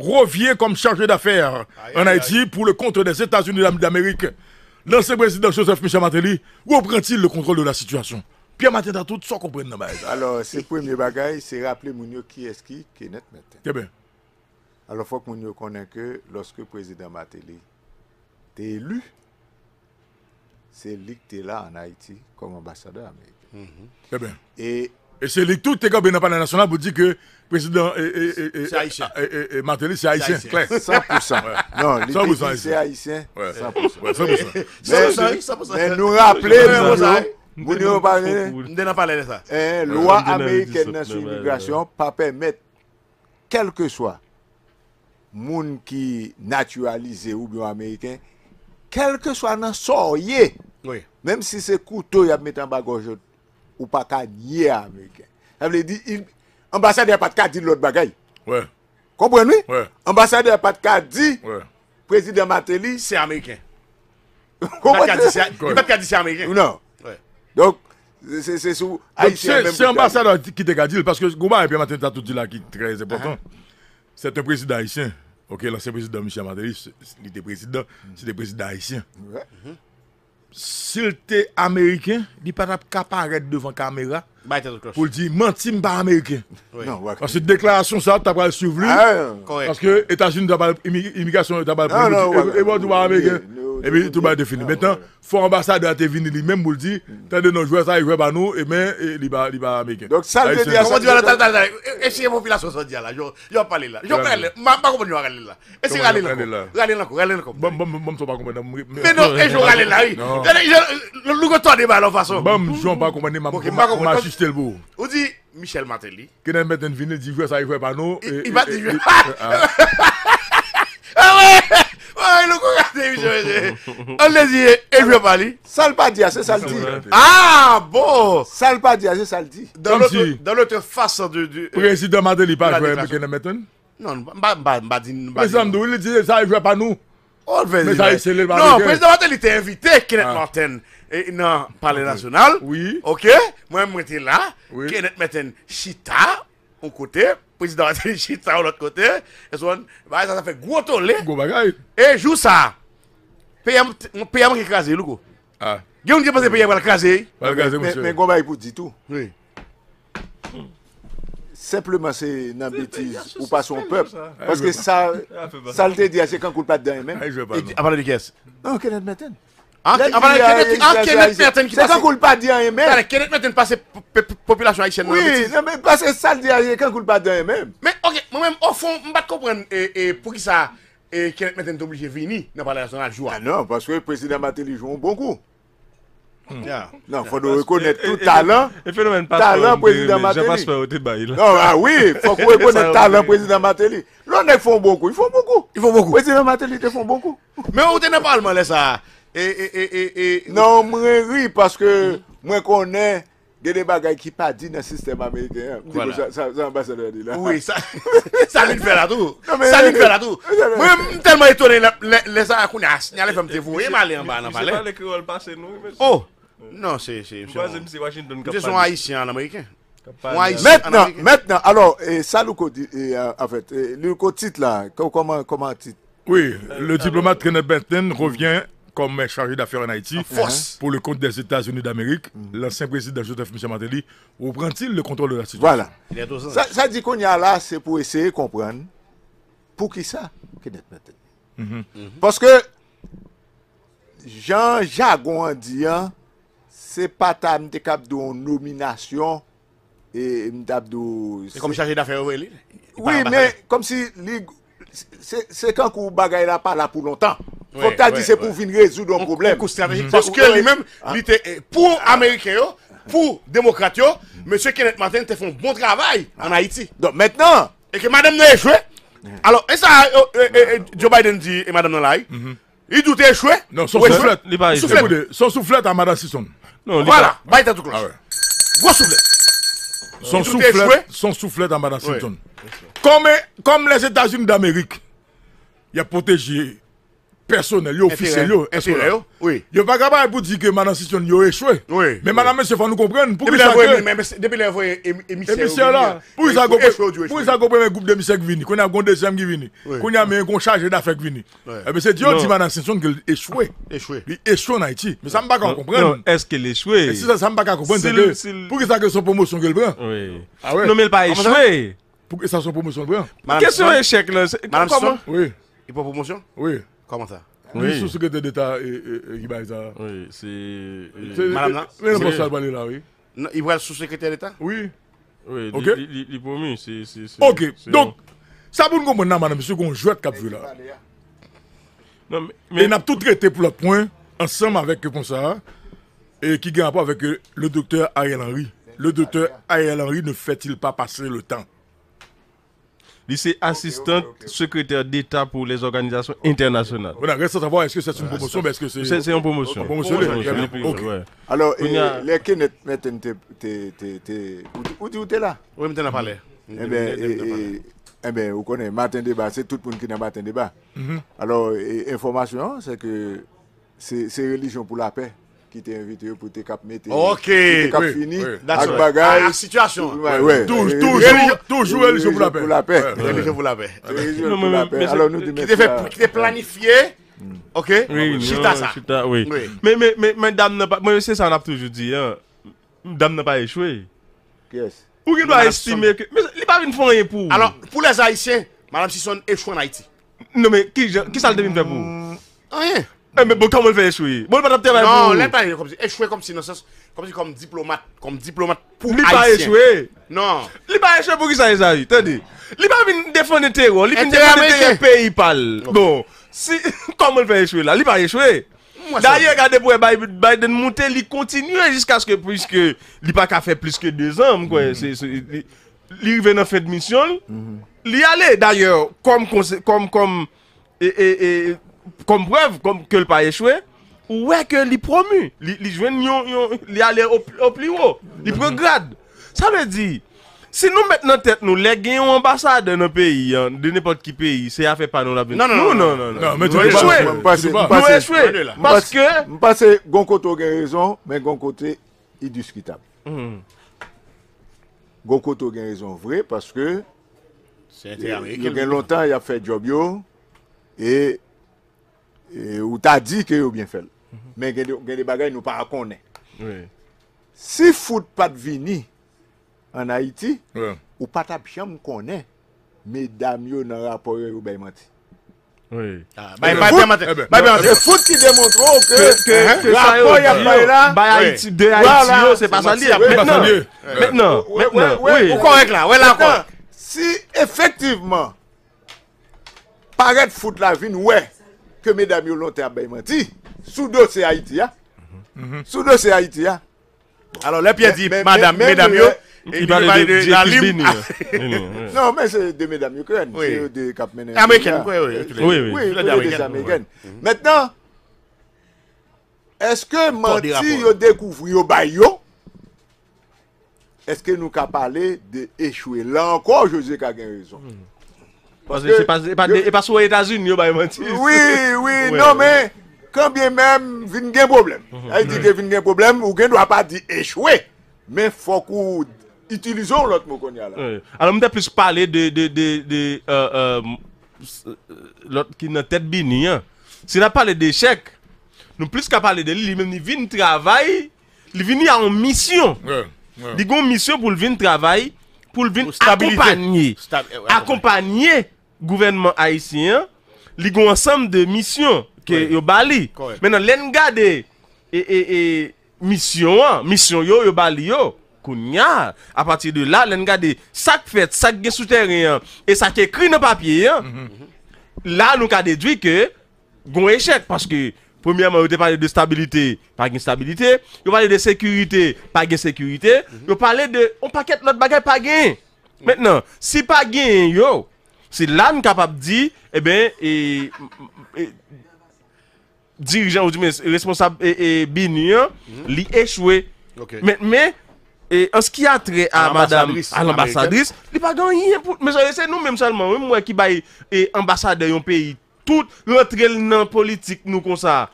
revient comme chargé d'affaires en Haïti pour le compte des États-Unis d'Amérique. L'ancien président Joseph Michel Martelly reprend-il le contrôle de la situation? Pierre Martin a tout ça comprendre dans Alors, c'est le premier bagage, c'est rappeler Mounio qui est qui, qui est net maintenant. Alors, il faut que Mounio connaisse que lorsque le président Martelly est élu, c'est lui qui est là en Haïti comme ambassadeur américain. Très bien. Et Et c'est l'électeur qui est dans le national pour dire que le président c'est haïtien. Martelly, c'est haïtien, clair. 100%. Non, l'électeur, c'est haïtien. 100%. 100%. Mais nous rappelons, vous ne parlez pas de ça. Eh, La loi américaine sur l'immigration ne permet quel que soit moun qui naturalisé ou bien américain, quel que soit dans soyez, même si c'est couteau, il y a mis en bagage ou pas qu'à nier américain. Ça veut dire il ambassadeur pas de qu'à dire l'autre bagaille. Ouais, Comprenez ouais, Ambassadeur pas de qu'à dire ouais. président Martelly. C'est américain. Comprenez Il n'y a pas de cas c'est américain. Non? Ouais. Donc c'est c'est sous C'est même c'est pour ambassadeur qui te dit parce que Gouba et Pierre a tout dit là qui est très important. Uh-huh. C'est un président haïtien. Ok, l'ancien président Michel c'est- il était président, c'était président haïtien. Ouais. S'il était américain, il n'est pas capable apparaître devant la caméra pour dire, menti, pas américain. Oui. Non, ouais. Parce que déclaration, ça, tu as pas le suivre lui. Ah, Correct. Parce que États-Unis, pas immigration, t'as pas et- américain. Et puis tout va défini. Maintenant, faut ambassadeur te venir lui-même pour le dire, t'as de nos joueurs ça, il joue pas nous, et mais il va il va américain. Donc, ça dire- Comment tu vas là, que la population dit là Je je vais parler là. Je vais parler là. Je ne sais pas là. Là Râler là, râler là. Bon, bon, bon, bon, tu vas pas comprendre. Mais non, et je vais râler là, oui. Le loup tourné de la façon. Bon, je vais pas Ok, ma pas ma juste le beau. On dit Michel Martelly. Ait maintenant venu dire joueur ça, il joue pas nous. Il- va dire- ah, Ah ouais Ay, lou kou gade emisyon eje. An le diye, evye pali. Sal pa diya, se sal di. Ah, bon. Sal pa diya, ah, se sal di. Dan lote fasa de... Euh, prezident Madeli pa jwe Mekene Meton? Non, mba di... Prezident Madeli diye, sa jwe pa nou. Oh, vezi. Non, prezident Madeli te evite Kenneth ah. Martin. Nan, pale nasyonal. Oui. Ok, mwen mwete la. Kenneth Martin chita, on kote. Président Martin, Chita, de l'autre côté. Et so, bah, ça, ça fait gros tollé. Go bagay. Et joue ça. PM, qui écrasé, Louko. Ah, Il y a un qui pense que PM va écraser. Mais, monsieur. mais Gomba, il peut dire tout. Oui. Simplement, c'est une bêtise ou pas son peuple. ça. Parce Ah, que ça, Ah, ça le dit, c'est quand on pas dedans. Ah, Et à parler de caisse. Non, Kenneth Metten. Ah, Là, euh, ah, c'est- quand on pas dit rien même. Kenneth Martin passe po- po- population haïtienne. Oui, mais parce que ça le dit, c'est quand on pas dedans même. Mais ok, moi-même, au fond, je ne pas comprendre pour qui ça, et Kenneth Martin est obligé de venir dans le palais national jouer. Ah non, parce que le président Matéli joue un bon coup. Yeah. Non, il faut reconnaître tout talent. Et phénomène Talent, président Je Martelly. passe pas au débat. là. Non, ah oui, il faut qu'on reconnaisse talent président Matéli. L'on est font beaucoup, ils font beaucoup. Il faut beaucoup. Président Matéli, ils font beaucoup. Mais où t'es dans le parlement, Nan mwen ri, paske mwen konen gede bagay ki pa di nan sistem Ameriken. Sa ambasadeur di la. Oui, sa li fè la tou. Non, sa li euh, fè la tou. Non, euh, mwen telman etone le sa akoun as. Nyale fèm te vou, e male an ba nan pale. Se pa le kriol pase nou. Oh, non, se se. Mwen son Haitien an Ameriken. Mètnen, mètnen, alò, sa lou ko di, en fèt, lou ko tit la, koman tit? Oui, le diplomate René Benton revient comme chargé d'affaires en Haïti, ah, force pour le compte des États-Unis d'Amérique, l'ancien président Joseph Michel Martelly, reprend-il le contrôle de la situation Voilà. Ça, ça, dit qu'on y a là, c'est pour essayer de comprendre pour qui ça, mm -hmm. Parce que Jean Jagondian, c'est pas ta cap de nomination et Mdabdou. C'est comme chargé d'affaires, oui. Oui, mais comme si c'est quand qu'on bagaille là pas là pour longtemps. Faut Ouais, dit c'est ouais. pour venir résoudre un problème. Parce que Ouais. lui-même, il était, eh, pour Américains, pour démocrates, M. Kenneth Martin te fait un bon travail en Haïti. Donc maintenant, Et que madame n'a échoué. Alors, et ça, euh, euh, euh, Joe Biden dit, et madame n'a là, il doute échoué. Non, son soufflette. Soufflette. Son soufflette à Madame Sisson. Non, il est Voilà, Biden a tout cloche. Ah. Gros soufflet. Son soufflette, son soufflette à Madame Sisson. Comme, comme les États-Unis d'Amérique, il a protégé personnel, yo, officiel, yo, yo, oui. Yo pas capable pour dire que madame Sisson yo échoué. Oui. Mais madame monsieur faut nous comprendre pour Depuis que ça que depuis émi- émissaire. là, pour oui, ça échoué, échoué, go échoué. pour ça go premier groupe de musique vini, qu'on a un deuxième qui vini. Oui. Qu'on a un chargé d'affaires qui vini. Ouais. Eh ben c'est Dieu dit madame Sisson qu'il échoué. Échoué. Il échoué en Haïti. Mais ça me pas Non, comprendre. Est-ce Et Si ça ça me pas comprendre pour ça que son promotion qu'elle prend? Oui. Ah ouais. Non, mais pas échoué. Pour que ça son promotion prend? Question échec là. Madame Oui. il prend promotion? Oui. Comment ça? Oui. Oui. Sous-secrétaire d'État qui baille ça. Oui, c'est. Madame là Mais non, Oui. pas ça parler là, oui. Il va être sous-secrétaire d'État? Oui. Oui, Ok. li- li promu, c'est. c'est- c'est- Ok. c'est- Donc ça pour nous comprendre madame monsieur qu'on joue cap vu là. Non, mais. Et mais- on a tout traité pour le point ensemble avec comme ça et qui a rapport avec le docteur Ariel Henry. Le docteur Ariel Henry ne fait-il pas passer le temps? Li c'est assistante secrétaire d'État pour les organisations internationales. On a reste à savoir est-ce que c'est une promotion, mais est-ce que c'est C'est une promotion. Ouais. Alors, On et, les Kenneth maintenant, t'es- là? Oui, mais tu n'as pas l'air. Eh bien, eh, eh, eh ben, vous connaissez, matin débat, c'est tout le monde qui n'a matin débat. Mhm. Alors, information, c'est que c'est c'est religion pour la paix qui t'a invité pour te cap mettre. Ok. pour te cap Oui, fini. oui. That's Avec right. bagaille. Ah, la situation. Toujours, toujours, toujours religion pour la paix. Pour la paix. Ouais. Religion pour la paix. Religion pour la paix. c'est- Alors, nous, qui fait- planifié Ok? Oui, Chita ça. Chita, oui. Mais, mais, mais, mais, dame n'a pas. Moi, c'est ça, on a toujours dit, hein. Dame n'a pas échoué. Yes. Ou qui doit Madame estimer que. Mais il pas une faire rien pour. Alors, pour les Haïtiens, Madame Sisson échoue en Haïti. Non, mais qui, qui ça le devine faire pour? Rien. Eh, e men bon, kaman fè echouye? Bon, pat ap te vay pou? Non, lè pa echouye kom si nan sens, kom si non, kom diplomat, kom diplomat pou haïtien. Li pa echouye? Non. Li pa echouye pou ki sa e zayi, tèdi. Li pa vin defone teror, li vin defone teror peyi pal. Bon, si, kaman fè echouye la? Li pa echouye? D'ailleurs, regardez pour Biden monter, il continue jusqu'à ce que, puisque il pas qu'à faire plus que deux ans, quoi. Il venait faire mission, mm-hmm. il y allait. D'ailleurs, comme, comme, comme, et, et, et comme preuve, comme que le pas échoué, ouais que il promu, yon, yon, il allait au, au plus haut, il prend grade. Ça veut dire, si nous mettons dans tête nous, les gagnants ambassadeurs dans le pays, hein, de n'importe qui pays, c'est affaire pas nous la Non, non, non, non, non, non. Non, mais tu Nous échoué. Nous échoué. Parce que, Je pense que gon côté a raison, mais gon côté indiscutable. Mhm. Gon côté a raison vrai parce que C'est longtemps il a fait job yo et Eh, ou ta di ke yo bien fel. Mm -hmm. Men gen de, gen de bagay nou pa akonnen. Oui. Si foud pat vini an Haiti, oui. ou pat ap chanm konnen, medam yo nan rapore yo baymanti. Oui. Ah, bay manti. E foud ki demontro ke rapor ya bay la, oh, bay Haiti de Haiti yo, se pa sa liye. Mètenan, mètenan, ou korek la, wè la kon. Si efektiveman, paret foud la vin, wè, ke medam yo lontè a bay manti, sou dosè Haiti ya, sou dosè Haiti ya. Bon. Alors lè piè di madame, medam yo, il parle de Jacqueline. Non, men se de medam yo kwen, se yo de kapmenen. Ameriken, oui, oui, les Ameriken. Mètnen, eske manti yo dekouvri yo bay yo, eske nou ka pale de echoué. Là encore, José Kagen raison. Hmm. E pa sou Etats-Unis yo bay mantis. Oui, oui, non men, kan bien men vin gen problem. A yi di gen vin gen problem, ou gen dwa pa di echwe. Men fok ou itilizon lot mou konya la. Anan mwen te plis pale de lot ki nan tet bini. Si nan pale de chek, nou plis ka pale de li, li men ni vin travay, li vin ni an misyon. Di gon misyon pou li vin travay, pou li vin akompanyi. Akompanyi. Gouvernement haïtien, li gon ensemble de missions que Oui. yo bali. Maintenant l'en gade et et et mission an, mission yo yo bali yo. Kounya, à partir de là, l'en gade ça fait, ça gen souterrain et qui écrit dans papier hein. Là nous ka déduit que gon échec parce que Premièrement, vous parlé de stabilité, pas de stabilité. Vous parlez de sécurité, pas de sécurité. Vous parlez de on paquet l'autre bagage pas gain. Maintenant, si pas gain yo, Se lan kapap di, e eh ben, e, dirijan ou di men, responsable e binyan, li echwe. Men, men, an se ki atre a madame, an ambasadris, li pa ganyen pou, men se nou men salman, mwen ki baye ambasade yon peyi, tout rentrel nan politik nou kon sa.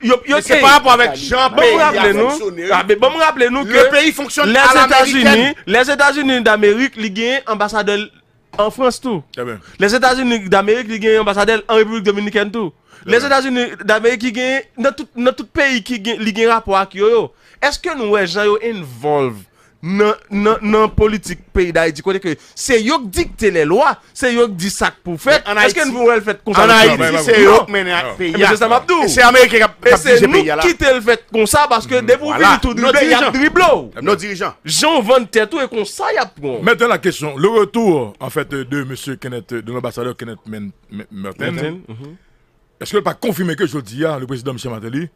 Yo, yo se pa apwa vek chan peyi a fonksyonel. Ah, bon mwen rappele nou ke, les Etats-Unis, les Etats-Unis d'Amerik, li gen ambasade lè, en France tout. Les États-Unis d'Amérique qui gagnent ambassadeur en République Dominicaine tout. Les États-Unis d'Amérique qui gagnent dans tout, dans tout pays qui gagnent rapport avec yo. Est-ce que nous, les gens, yo involve nan, nan, nan politique pays d'Haïti, que c'est yo qui dicte les lois, c'est yo qui dit ça pour faire. Est-ce que nous, ouais, le fait comme ça? En c'est eux qui mènent le pays. C'est ça, Mabdou. Et C'est Américain qui a- c'est le nous qui le fait comme ça parce que dès vous Voilà. venez tout Nos dribbler, il y a. Nos dirigeants. Jean Van Tête tout et comme ça, il y a pour. Maintenant, la question. Le retour, en fait, de M. Kenneth, de l'ambassadeur Kenneth Merten. Mhm. Est-ce que pas confirmer que je dis, hein, le président Michel Martelly,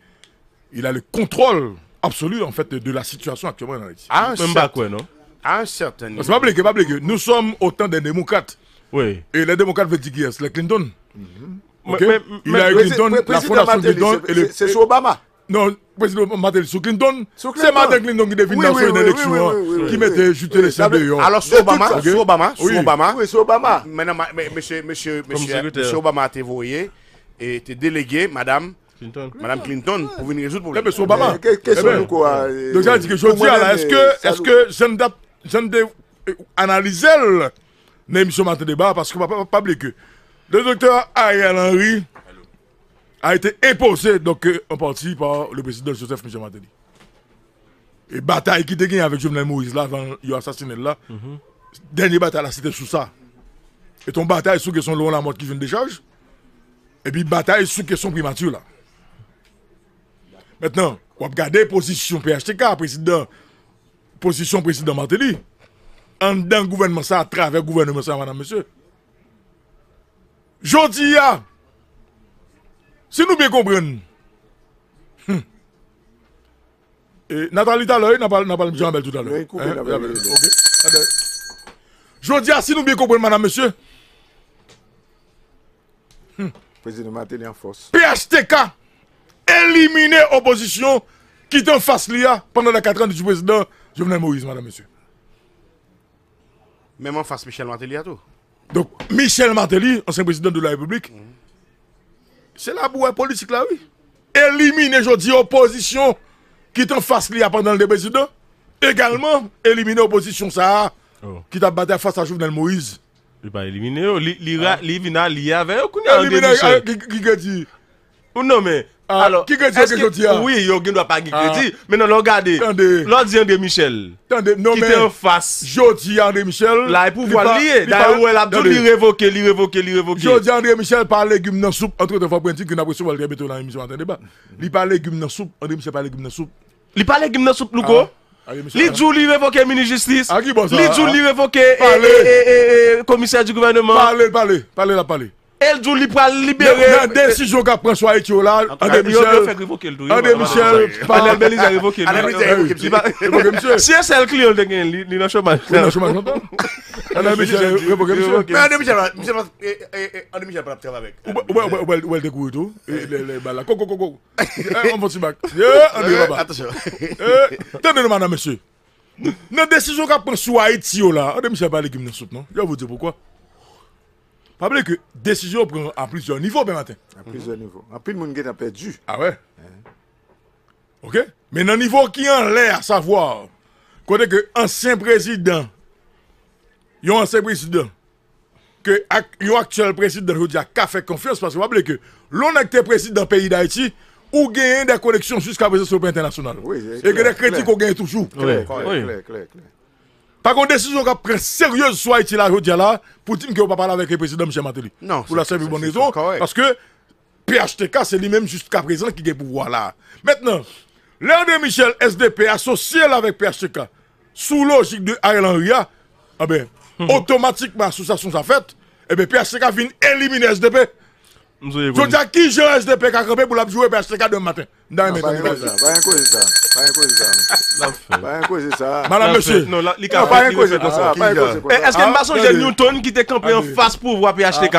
il a le contrôle absolu, en fait, de la situation actuellement en Haïti un Même pas certain- quoi, non? à un certain niveau. C'est pas blagué, pas blagué. Nous sommes autant des démocrates. Oui. Et les démocrates veulent dire qui est Les Clinton. Ok? Mais- mais- il mais- a eu Président- Clinton, la fondation Clinton c'est- sur Obama. Non, président Martelly sous Clinton. Sous C'est Clinton. Martin Clinton qui devine Oui, dans oui, une oui, élection oui, hein, oui, oui, qui oui, mettait Oui, les veut- dehors. Alors, sous Obama, sous Obama, sous Oui. Obama. Oui, c'est Obama. Maintenant, monsieur, monsieur, monsieur, monsieur Obama a été voyé et était délégué, madame, Clinton. madame Clinton, pour venir résoudre le Eh ben, problème. c'est Obama. Mais que- Qu'est-ce Eh ben, que nous quoi euh, Donc ça veut dire que je dis là, est-ce euh, que, est-ce que je ne dois- je ne dois analyser l'émission matin débat parce que pas pas- que le docteur Ariel Henry a été imposé donc euh, en partie par le président Joseph Michel Martelly. Et bataille qui était gagnée avec Jovenel Moïse là avant il a assassiné là. Dernière bataille là c'était sous ça. Et ton bataille sous question de la mort qui vient de décharge. Et puis bataille sous question primature là. Mètnen, wap gade posisyon PHTK, presidant, posisyon presidant Martelly, an den gouvernement sa, travè gouvernement sa, madame, monsieur. Jodi ya, si nou bien kompren, hm, Nathalie taloy, nan pal mjan bel tout taloy. Jodi ya, si nou bien kompren, madame, monsieur, hm, Presidant Martelly en fos. PHTK, éliminer opposition qui était en face l'IA pendant les 4 ans du président Jovenel Moïse, madame, monsieur. Même en face Michel Martelly à tout. Donc, Michel Martelly, ancien président de la République, c'est la bouée politique là, oui. Éliminer aujourd'hui opposition qui est en face l'IA pendant le président. Également, éliminer opposition ça, Oh. qui t'a battu face à Jovenel Moïse. Il pas éliminé. oh. Li li ra- li vina li avec Éliminer, euh, qui dit Ou non mais Ah, Ah, Alors, qui que dit que je dis Oui, yo gen doit pas qui ah. que dit. Mais non, regardez. Attendez. L'autre dit André Michel. Attendez, non mais qui en face. Jodi André Michel. Là il pouvoir lier. D'ailleurs, elle a tout li révoquer, li révoquer, li révoquer. Jodi André Michel par légumes dans soupe entre deux fois pointique que n'a pas soupe bientôt dans l'émission attendez pas. Il parle légumes dans soupe, André Michel parle légumes dans soupe. Il parle légumes dans soupe Louko. Ah, li djou li revoke mini justice. Bon, li djou li revoke eh, eh, eh, commissaire du gouvernement. Parlez, parlez, parlez la parlez. El djou li pral libere. Nan desisyon ka François Etiou la, André Michel, André Michel, Panel Belize a revoke el. Si es el kli ol de gen, li nan chomaj. Li nan chomaj lantan. André Michel revoke Michel. Men André Michel, André Michel pral ap trav avek. Ou el dekou itou, le bala. Kou, kou, kou, kou. On fonsi bak. Ye, André Baba. Atensyon. Tende nou manan, monsye. Nan desisyon ka François Etiou la, André Michel pral li gim nan sot, non? Ya vou di poukwa. Oublier que décision prend à plusieurs niveaux, ben matin. À plusieurs niveaux. En plus, le monde qui a perdu. Ah ouais? Ok? Mais dans le niveau qui en l'air, à savoir, côté que ancien président, yon ancien président, que yon actuel président, je dis, a fait confiance parce que vous oubliez que l'on a été président du pays d'Haïti, ou gagne des connexions jusqu'à présent sur le plan international. Oui, Et que des critiques qu'on gagne toujours. Ouais, Clair, oui. clair, clair, clair. Par contre, décision qu'on prend sérieuse soit Haïti là, je dis là, pour dire qu'on ne va pas parler avec le président Michel Martelly. Non, Pour la simple bonne raison. Parce que PHTK, c'est lui-même jusqu'à présent qui a le pouvoir là. Maintenant, l'un de Michel SDP associé là avec PHTK, sous logique de Ariel Henry, ah ben, Mhm. automatiquement, association ça fait, eh ben, PHTK vient éliminer SDP. Je dis à qui j'ai SDP qui a campé pour la jouer PHTK demain matin? Dans les Pas méthodes rien de cause ça, pas rien cause ça, pas rien cause ça, pas rien cause ça. Madame, monsieur. Non, la- li ka comme Eh, ça. Est-ce que Ah, m'a sonje. Newton qui était campé en face pour voir PHTK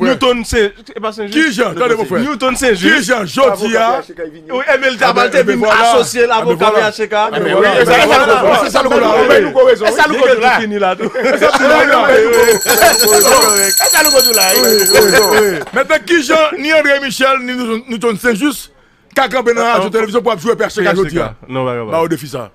Newton c'est c'est pas Saint-Just Qui Jean Attendez mon frère. Newton Qui Saint-Just Jean Jodia Oui, Emile Tabal Ah, te ben, vin Ah, ben, voilà. PHTK Ah, Mais voilà. oui, ça, ça, voilà. ça, C'est ça le ça, problème. ça, Ben, nous avons raison. Et ça le Ni André Michel, ni Newton Saint-Just, qui Kakambe nan radio televizyon pou ap jwè perche kajoti ya. Ba ou defi sa.